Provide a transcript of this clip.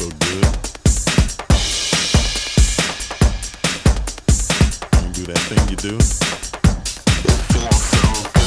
You do that thing you do. Feel so good.